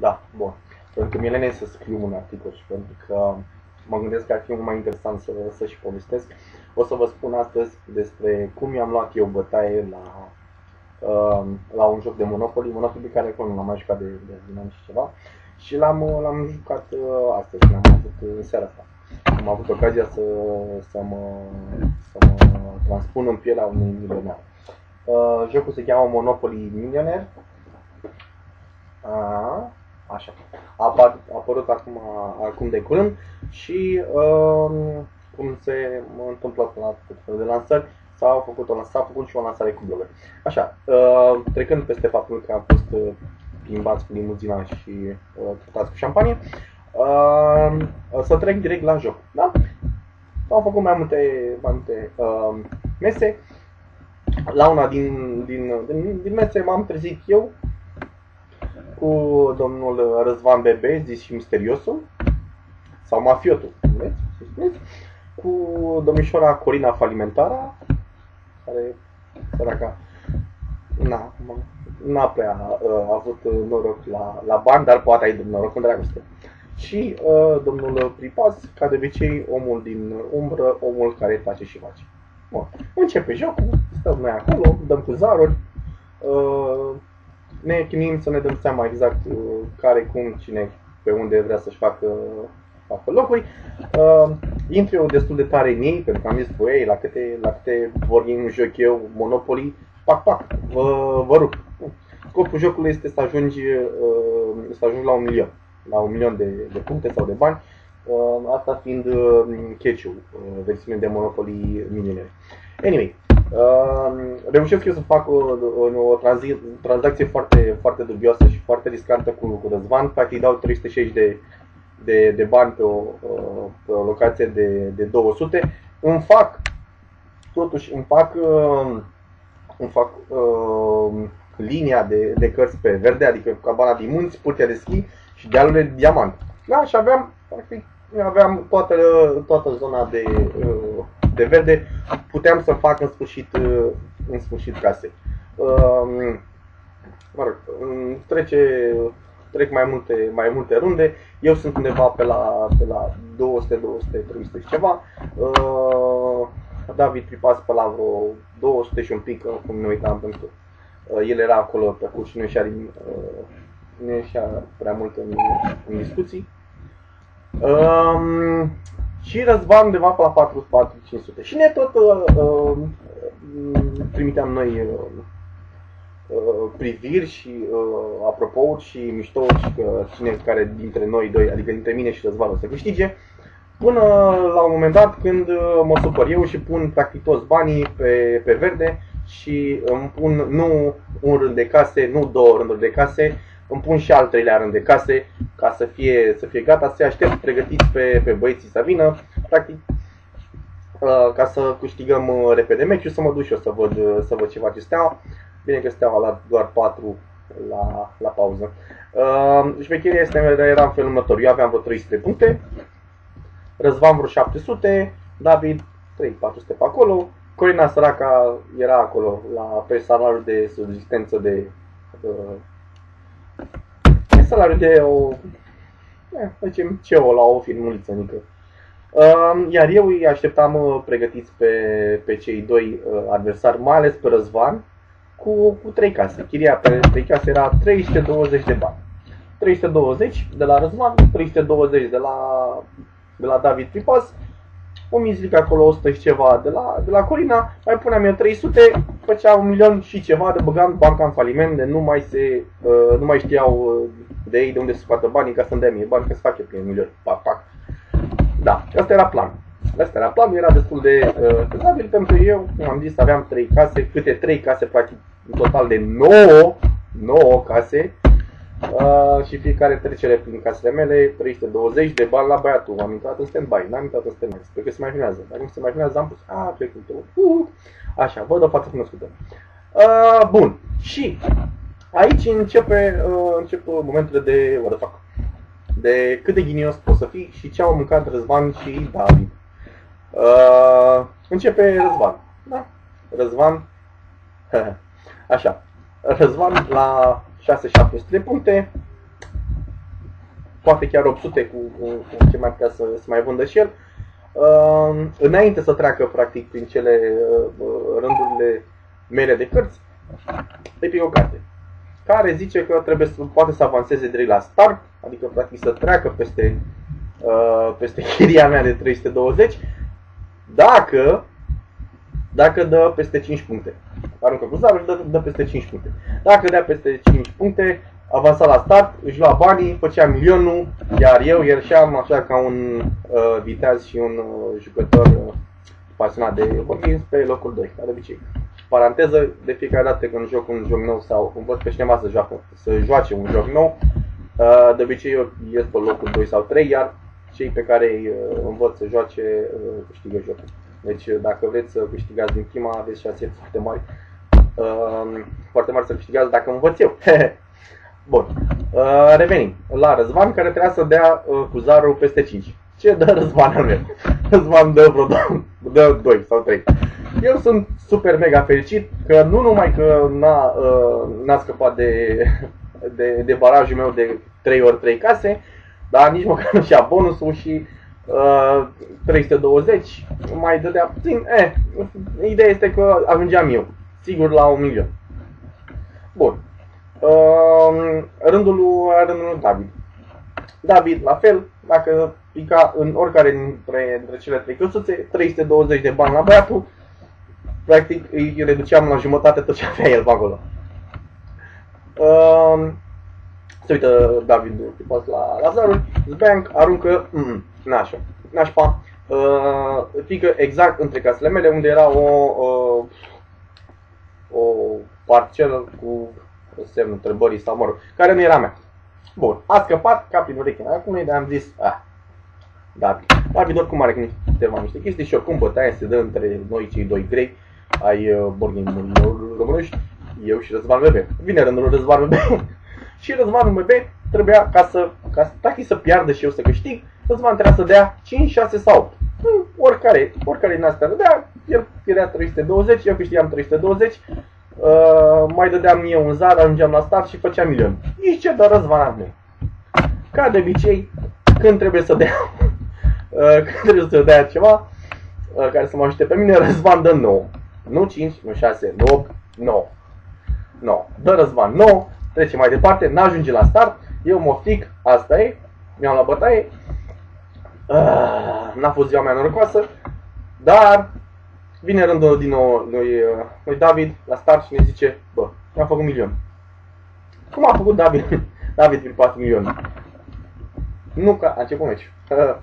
Da, bun. Pentru că Milene să scriu un articol și pentru că mă gândesc că ar fi mult mai interesant să, să și povestesc. O să vă spun astăzi despre cum i-am luat eu bătaie la, uh, la un joc de Monopoly, Monopoly pe care acolo nu l-am mai jucat de, de, de ani și ceva. Și l-am, l-am jucat uh, astăzi, l-am avut uh, în seara asta. Am avut ocazia să, să, mă, să mă transpun în pielea unui milionar. Uh, jocul se cheamă Monopoly Millionaire. Uh, așa. A, apar, a apărut acum, acum de curând și uh, cum se întâmplă la tot felul de lansări, s-a făcut, o, s-a făcut și o lansare cu blogger. Așa, uh, trecând peste faptul că am fost uh, plimbați cu limuzina și uh, tratați cu șampanie, uh, să trec direct la joc. Da? Au făcut mai multe, mai multe uh, mese. La una din, din, din, din mese m-am trezit eu cu domnul Răzvan Bebe, zis și misteriosul, sau mafiotul, spuneți, cu domnișoara Corina Falimentara, care, săraca, n-a, n-a prea uh, avut noroc la, la bani, dar poate ai noroc în dragoste. Și uh, domnul Pripas, ca de obicei, omul din umbră, omul care face și face. Bun. Începe jocul, stăm noi acolo, dăm cu zaruri, uh, ne chinuim să ne dăm seama exact uh, care, cum, cine, pe unde vrea să-și facă, facă locuri. Uh, intru eu destul de tare în ei, pentru că am zis, băi, la câte, la câte vorbim joc eu, Monopoly, pac, pac, vă, vă rup. Scopul jocului este să ajungi, uh, să ajungi la un milion, la un milion de, de puncte sau de bani, uh, asta fiind uh, catch-ul uh, versiunii de Monopoly Millionaire. Anyway, Uh, reușesc eu să fac o, o, o tranzi, tranzacție foarte, foarte dubioasă și foarte riscantă cu, cu Răzvan. Practic îi dau 360 de, de, de bani pe o, pe o locație de, de 200. Îmi fac, totuși, îmi fac, uh, îmi fac uh, linia de, de cărți pe verde, adică cabana din munți, purtea de schi și dealurile de diamant. Da, și aveam, practic, aveam toată, toată zona de, uh, de verde, puteam să fac în sfârșit, uh, în sfârșit case. Um, mă rog, trece, trec mai multe, mai multe runde, eu sunt undeva pe la, pe la 200, 200, 300 și ceva. Uh, David Pripas pe la vreo 200 și un pic, cum ne uitam pentru el era acolo pe acolo și nu ieșea, nu ieșea prea mult în, în discuții. Um, și Răzvan undeva pe la 4-500. Și ne tot uh, uh, trimiteam noi uh, uh, priviri și uh, apropo și mișto și că cine care dintre noi doi, adică dintre mine și Răzvan o să câștige. Până la un moment dat când uh, mă supăr eu și pun practic toți banii pe, pe verde și îmi pun nu un rând de case, nu două rânduri de case, îmi pun și al treilea rând de case ca să fie, să fie gata, să aștept pregătiți pe, pe băieții să vină, practic uh, ca să câștigăm uh, repede meciul, să mă duc și eu să văd, uh, să văd ce face Steaua. Bine că Steaua la doar 4 la, la pauză. Uh, șmecheria este, era în felul următor. Eu aveam vreo 300 puncte, Răzvan vreo 700, David 3-400 pe acolo, Corina Săraca era acolo la, pe salariul de subsistență de uh, salariu de o, eh, facem CEO la o firmuliță mică. Uh, iar eu îi așteptam uh, pregătiți pe, pe cei doi uh, adversari, mai ales pe Răzvan, cu, cu trei case. Chiria pe trei case era 320 de bani. 320 de la Răzvan, 320 de la, de la David Tripas o mizlică acolo 100 și ceva de la, de la Corina, mai puneam eu 300, făcea un milion și ceva de băgam banca în faliment, de nu mai, se, uh, nu mai știau uh, de ei de unde să scoată banii ca să-mi dea mie bani, că să face prin milion, pac, pac. Da, asta era plan. Asta era planul, era destul de uh, fezabil pentru eu, cum am zis, aveam 3 case, câte 3 case, practic, în total de 9, 9 case, Uh, și fiecare trecere prin casele mele, 320 de bani la băiatul. Am intrat în stand-by, n-am intrat în stand-by, sper că se mai filmează. Dacă nu se mai filmează, am pus, a, trecut uh, Așa, văd o față cunoscută. Uh, bun, și aici începe, uh, încep momentele de what the fuck. De cât de ghinios poți să fii și ce au mâncat Răzvan și David. Uh, începe Răzvan. Da? Răzvan. Așa. Răzvan la 6-700 de puncte. poate chiar 800 cu, cu, cu ce mai putea să, să mai vândă și el. Uh, înainte să treacă practic prin cele uh, rândurile mele de cărți, îi pic o carte care zice că trebuie să poate să avanseze direct la start, adică practic să treacă peste, uh, peste chiria mea de 320, dacă dacă dă peste 5 puncte. Aruncă cu zarul și dă, dă peste 5 puncte. Dacă dea peste 5 puncte, avansa la start, își lua banii, făcea milionul, iar eu ierșeam așa ca un uh, viteaz și un uh, jucător uh, pasionat de hockey pe locul 2, ca de obicei. Paranteză, de fiecare dată când joc un joc nou sau când văd pe cineva să, joacă, să joace un joc nou, uh, de obicei eu ies pe locul 2 sau 3, iar cei pe care îi uh, învăț să joace uh, câștigă jocul. Deci dacă vreți să câștigați din prima, aveți șanse foarte mari. Foarte mari să câștigați dacă învăț eu. Bun. Revenim la Răzvan care trebuia să dea cu zarul peste 5. Ce dă Răzvan al meu? Răzvan dă vreo 2 sau 3. Eu sunt super mega fericit că nu numai că n-a, n-a scăpat de, de, de barajul meu de 3 ori 3 case, dar nici măcar nu și-a bonusul și uh, 320 mai dădea puțin. Eh, ideea este că ajungeam eu, sigur la un milion. Bun. Uh, rândul lui, rândul lui David. David, la fel, dacă pica în oricare dintre, dintre cele trei căsuțe, 320 de bani la băiatul, practic îi reduceam la jumătate tot ce avea el pe acolo. Uh, se uită David pas la Lazarul, Zbank aruncă, mm, nașa, nașpa, uh, pică exact între casele mele unde era o, uh, o parcelă cu semnul întrebării sau mă rog, care nu era mea. Bun, a scăpat ca prin ureche. Acum noi am zis, ah, David. David oricum are câteva niște chestii și oricum bătaia se dă între noi cei doi grei ai uh, borghinilor românești, eu și Răzvan Bebe. Vine rândul Răzvan Bebe și Răzvan Bebe trebuia ca să, ca să, să piardă și eu să câștig, Răzvan trebuia să dea 5, 6 sau 8. Hmm, oricare, oricare din astea dădea, el pierdea 320, eu câștigam 320, uh, mai dădeam eu un zar, ajungeam la start și făceam milion. Nici ce dă Răzvan meu. Ca de obicei, când trebuie să dea, uh, când trebuie să dea ceva, uh, care să mă ajute pe mine, Răzvan dă 9. Nu 5, nu 6, nu 8, 9. 9. Dă Răzvan 9, trece mai departe, n-ajunge la start, eu mă fric, asta e, mi-am la bătaie, uh, n-a fost ziua mea norocoasă, dar vine rândul din nou lui, uh, lui David la start și ne zice, bă, mi-am făcut milion. Cum a făcut David, David prin 4 milioane? Nu că a început meci. Uh,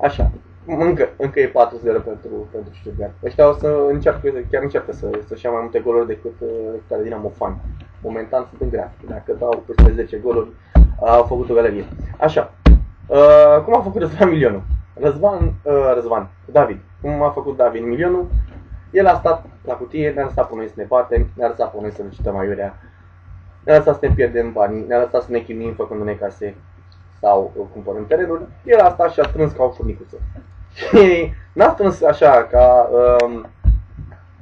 așa, încă, încă e 4-0 pentru, pentru Stuttgart. Ăștia o să încearcă, chiar încearcă să, să-și ia mai multe goluri decât, uh, decât are Dinamo Fan. Momentan sunt în grea. Dacă dau peste 10 goluri, au făcut o galerie. Așa. Uh, cum a făcut Răzvan milionul? Răzvan, uh, Răzvan, David. Cum a făcut David milionul? El a stat la cutie, ne-a lăsat pe noi să ne batem, ne-a lăsat pe noi să ne cităm aiurea, ne-a lăsat să ne pierdem banii, ne-a lăsat să ne chinuim făcându-ne case sau uh, cumpărând terenuri. El a stat și a strâns ca o furnicuță. Și n-a strâns așa ca um,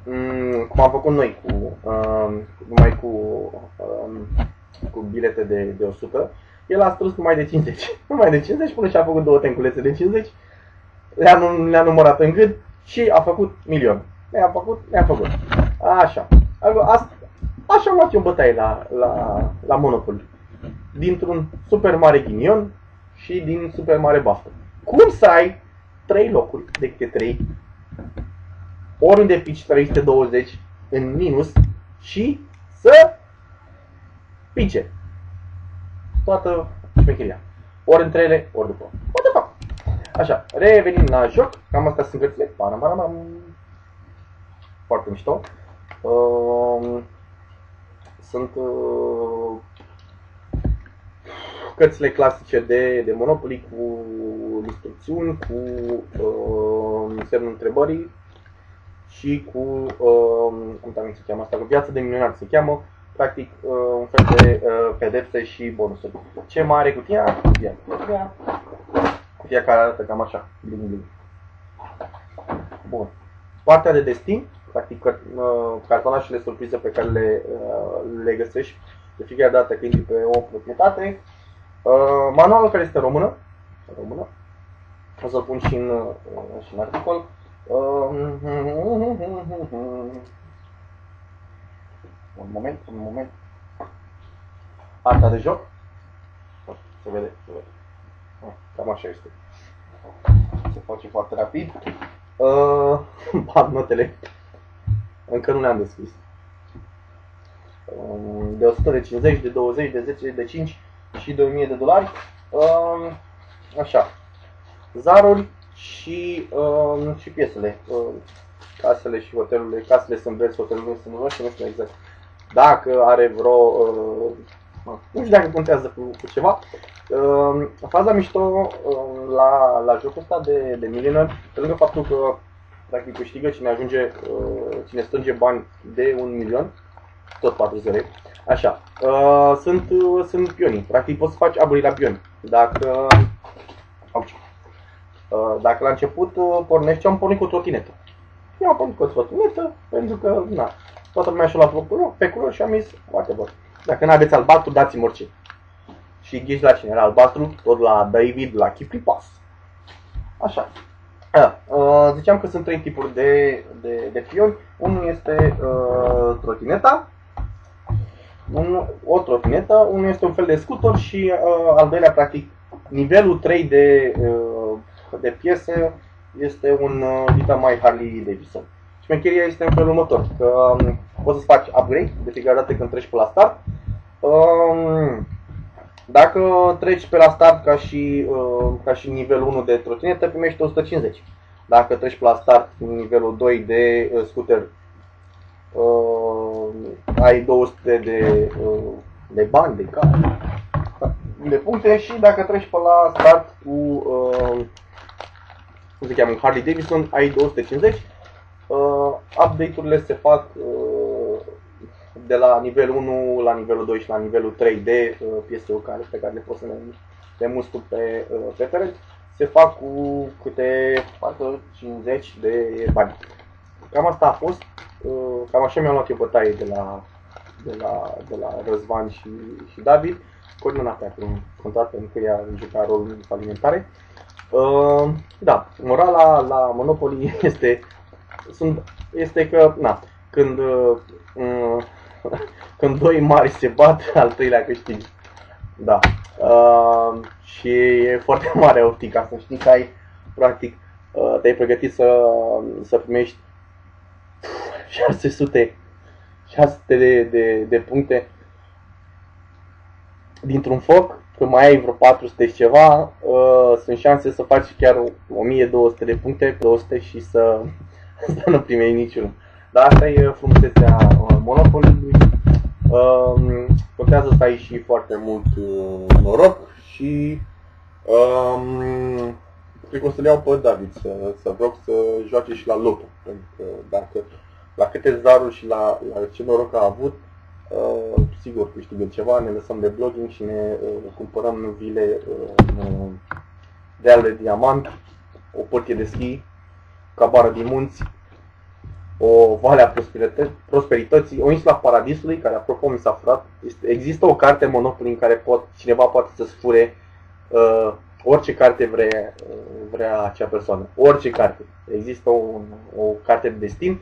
um, cum am făcut noi cu um, numai cu um, cu bilete de, de 100, el a strâns numai de 50. Numai de 50 până și a făcut două tenculețe de 50, le-a, le-a numărat în gât și a făcut milion. Le-a făcut, le-a făcut. Așa. Asta, așa am luat eu bătaie la, la, la Monopoly. Dintr-un super mare ghinion și din super mare baftă. Cum să ai 3 locuri de câte 3, oriunde pici 320 în minus și să pice toată șmecheria. Ori între ele, ori după. What the fuck? Așa, revenim la joc. Cam astea sunt cărțile. Panamaram. Foarte mișto. Uh, sunt uh, cărțile clasice de, de Monopoly cu instrucțiuni, cu uh, semnul întrebării și cu, uh, cum se cheamă asta, cu viața de milionar se cheamă, practic uh, un fel de uh, pedepse și bonusuri. Ce mai are cutia? Cutia. Cutia care arată cam așa. Bling, bling. Bun. Partea de destin, practic uh, cartonașele surprize pe care le, le găsești de fiecare dată când intri pe o proprietate. Uh, manualul care este în română, în română, o să-l pun și în, uh, și în articol. Uh, un moment, un moment. Arta de joc. Se vede, se vede. Ah, Cam așa este. Se face foarte rapid. Uh, bag notele. Încă nu le-am deschis. Uh, de 100, de 50, de 20, de 10, de 5 și de 1000 de dolari. Uh, așa. Zaruri și, uh, și piesele. Uh, casele și hotelurile. Casele sunt verzi, hotelurile sunt roșii, nu știu exact. Dacă are vreo... Uh, nu știu dacă contează cu, cu ceva. Uh, faza mișto uh, la, la jocul ăsta de, de milioner, pe lângă faptul că practic câștigă cine ajunge, uh, cine strânge bani de un milion, tot 40 Așa, uh, sunt, uh, sunt pionii, practic poți să faci aburi la pioni. Dacă, uh, dacă la început uh, pornești, am pornit cu o trotinetă. Eu am pornit cu o trotinetă, pentru că, na, toată lumea și-a luat pe culori și am zis, whatever. Dacă nu aveți albastru, dați-mi orice. Și ghiși la cine era albastru, tot la David, la Kipripas. Așa. A, uh, ziceam că sunt trei tipuri de, de, de pioni. Unul este uh, trotineta, un, o trotinetă, unul este un fel de scutor și uh, al doilea, practic, nivelul 3 de, uh, de piese este un uh, Vita mai Harley Davidson. Șmecheria este în felul următor, că um, poți să faci upgrade de fiecare dată când treci pe la start. Um, dacă treci pe la start ca și, uh, ca și nivelul 1 de trotinetă, primești 150. Dacă treci pe la start nivelul 2 de uh, scooter, uh, ai 200 de, uh, de bani, de care, de puncte și dacă treci pe la start cu, uh, cum se cheamă, Harley Davidson, ai 250. Uh, update-urile se fac uh, de la nivelul 1 la nivelul 2 și la nivelul 3 de uh, piese care, pe care le poți să le, le mustu pe, uh, pe pereți, se fac cu câte parcă 50 de bani. Cam asta a fost, uh, cam așa mi-am luat eu bătaie de la, de la, de la Răzvan și, și David, coordonată prin contract pentru că ea juca rolul în falimentare. Uh, da, morala la Monopoly este, sunt, este că, na, când uh, când doi mari se bat, al treilea câștigă. Da. Uh, și e foarte mare optica să știi că ai, practic, uh, te-ai pregătit să, să primești 600, 600 de, de, de puncte dintr-un foc, că mai ai vreo 400 și ceva, uh, sunt șanse să faci chiar 1200 de puncte, 200 și să, să nu primești niciunul. Dar asta e frumusețea uh, Monopoly-ului. Um, contează să ai și foarte mult uh, noroc și um, cred că o să le iau pe David să, să vreau să joace și la loto. Pentru că dacă la câte zaruri și la, la ce noroc a avut, uh, sigur câștigă ceva, ne lăsăm de blogging și ne uh, cumpărăm vile uh, de ale de diamant, o pârtie de schi, cabară din munți, o vale a prosperității, o insula paradisului, care apropo mi s-a furat. Există o carte Monopoly în care pot, cineva poate să-ți fure uh, orice carte vrea, uh, vrea acea persoană. Orice carte. Există un, o carte de destin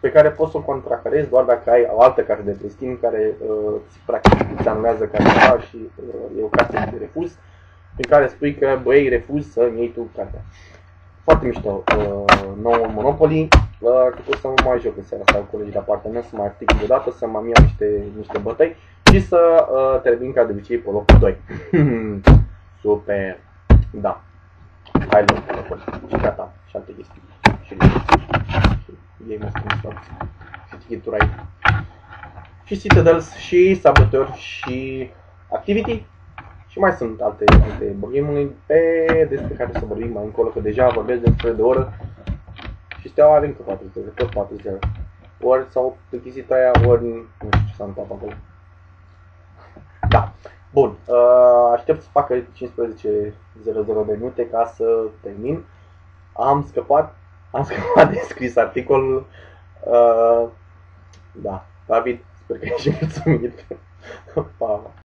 pe care poți să o contracarezi doar dacă ai o altă carte de destin care uh, practic îți anulează cartea și uh, e o carte de refuz prin care spui că băi refuz să iei tu cartea. Foarte mișto uh, nou Monopoly. Uh, cred că o să mă mai joc în seara asta cu colegii de apartament, să mai artic deodată, să mă iau niște, niște bătăi și să uh, termin ca de obicei pe locul 2. Super! Da. Hai loc Monopoly. Și gata. Și alte chestii. Și ei mă spun Și ticheturi aici. Și Citadels și Saboteur și Activity. Și mai sunt alte, alte game pe despre care să vorbim mai încolo, că deja vorbesc de de oră și steaua are încă 4 zile, tot 4 zile. Ori s-au plictisit aia, ori nu știu ce s-a întâmplat acolo. Da. Bun. Uh, aștept să facă 15.00 de minute ca să termin. Am scăpat, am scăpat de scris articolul. Uh, da. David, sper că ești mulțumit. pa.